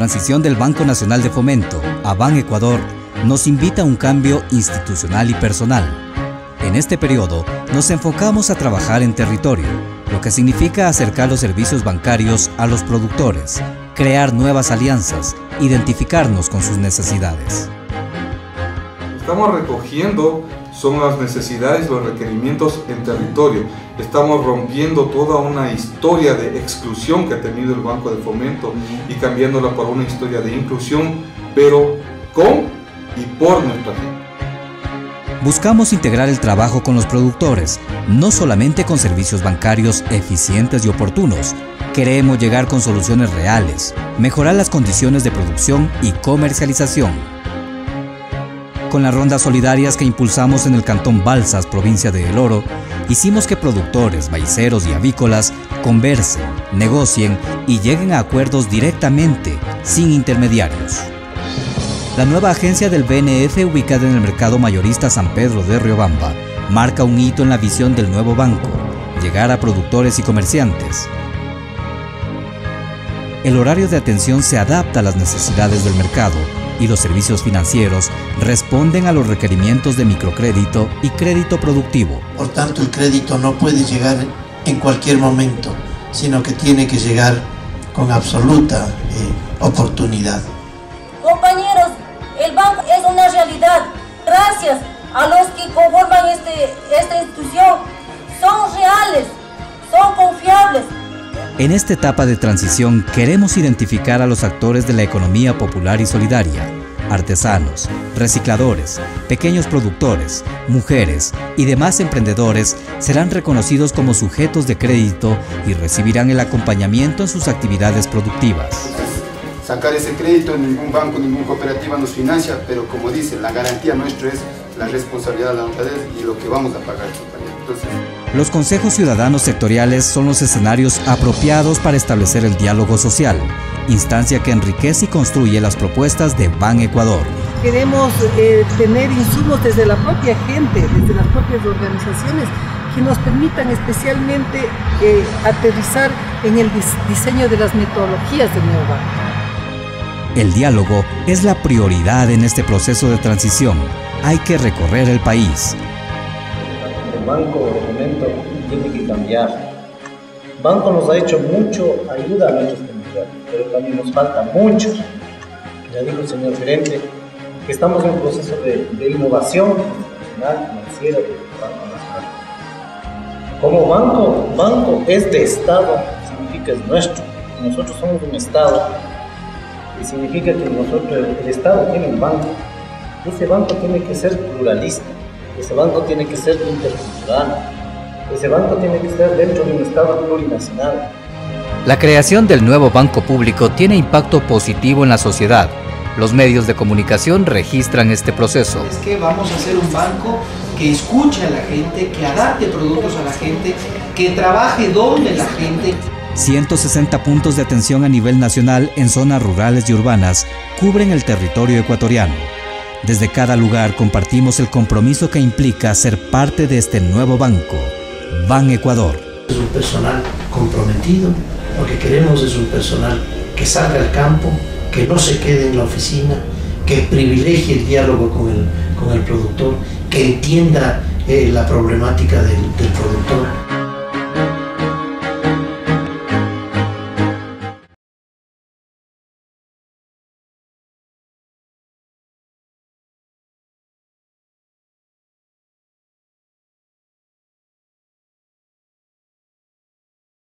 transición del Banco Nacional de Fomento a Ban Ecuador nos invita a un cambio institucional y personal. En este periodo nos enfocamos a trabajar en territorio, lo que significa acercar los servicios bancarios a los productores, crear nuevas alianzas, identificarnos con sus necesidades. Estamos recogiendo son las necesidades, los requerimientos en territorio. Estamos rompiendo toda una historia de exclusión que ha tenido el Banco de Fomento y cambiándola por una historia de inclusión, pero con y por nuestra gente. Buscamos integrar el trabajo con los productores, no solamente con servicios bancarios eficientes y oportunos. Queremos llegar con soluciones reales, mejorar las condiciones de producción y comercialización con las rondas solidarias que impulsamos en el Cantón Balsas, provincia de El Oro, hicimos que productores, maiceros y avícolas conversen, negocien y lleguen a acuerdos directamente, sin intermediarios. La nueva agencia del BNF ubicada en el mercado mayorista San Pedro de Riobamba marca un hito en la visión del nuevo banco, llegar a productores y comerciantes. El horario de atención se adapta a las necesidades del mercado y los servicios financieros responden a los requerimientos de microcrédito y crédito productivo. Por tanto, el crédito no puede llegar en cualquier momento, sino que tiene que llegar con absoluta eh, oportunidad. Compañeros, el banco es una realidad. Gracias a los que conforman este, esta institución. En esta etapa de transición queremos identificar a los actores de la economía popular y solidaria, artesanos, recicladores, pequeños productores, mujeres y demás emprendedores serán reconocidos como sujetos de crédito y recibirán el acompañamiento en sus actividades productivas. Sacar ese crédito, ningún banco, ninguna cooperativa nos financia, pero como dice, la garantía nuestra es la responsabilidad de la honradez y lo que vamos a pagar. los consejos ciudadanos sectoriales son los escenarios apropiados para establecer el diálogo social, instancia que enriquece y construye las propuestas de Ban Ecuador. Queremos eh, tener insumos desde la propia gente, desde las propias organizaciones, que nos permitan especialmente eh, aterrizar en el diseño de las metodologías del nuevo banco. El diálogo es la prioridad en este proceso de transición hay que recorrer el país. El banco de momento tiene que cambiar. El banco nos ha hecho mucho ayuda a nuestros comunidades, pero también nos falta mucho. Ya dijo el señor gerente que estamos en un proceso de, innovación nacional, financiera del Banco Nacional. Como banco, banco es de Estado, significa es nuestro. Nosotros somos un Estado y significa que nosotros, el Estado tiene un banco ese banco tiene que ser pluralista, ese banco tiene que ser intercultural, ese banco tiene que ser dentro de un Estado plurinacional. La creación del nuevo banco público tiene impacto positivo en la sociedad. Los medios de comunicación registran este proceso. Es que vamos a hacer un banco que escuche a la gente, que adapte productos a la gente, que trabaje donde la gente. 160 puntos de atención a nivel nacional en zonas rurales y urbanas cubren el territorio ecuatoriano. Desde cada lugar compartimos el compromiso que implica ser parte de este nuevo banco, Ban Ecuador. Es un personal comprometido, lo que queremos es un personal que salga al campo, que no se quede en la oficina, que privilegie el diálogo con el, con el productor, que entienda eh, la problemática del, del productor.